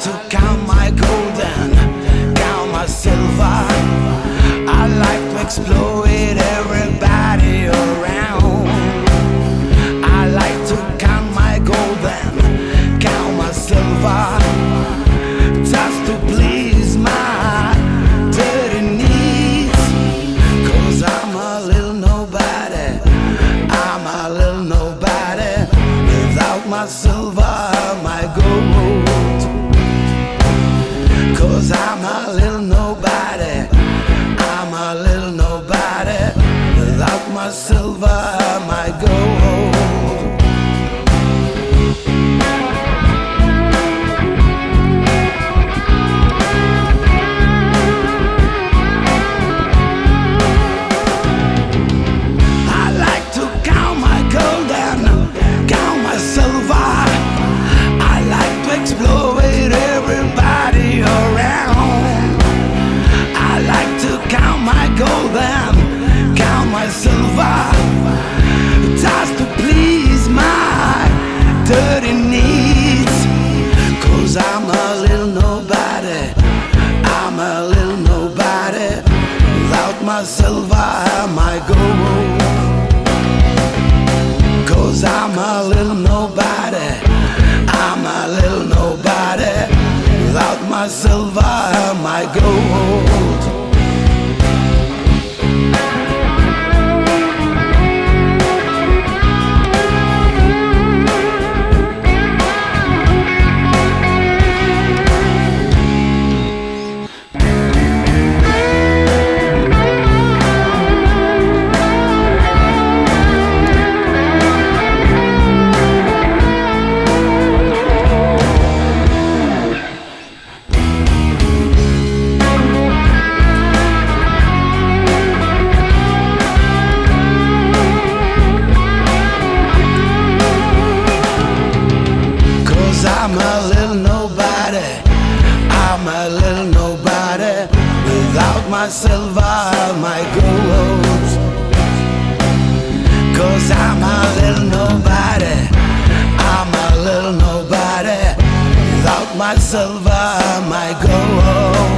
to count my gold and count my silver. I like to exploit everybody around. I like to count my gold and count my silver. Just to please my dirty needs. Cause I'm a little nobody. I'm a little nobody. Without my silver, my gold. Nobody. I'm a little nobody. Without my silver and my gold. Cause I'm a little nobody. I'm a little nobody. Without my silver and my gold. I'm a little nobody. I'm a little nobody. Without my silver, my gold. Cause I'm a little nobody. I'm a little nobody. Without my silver, my gold.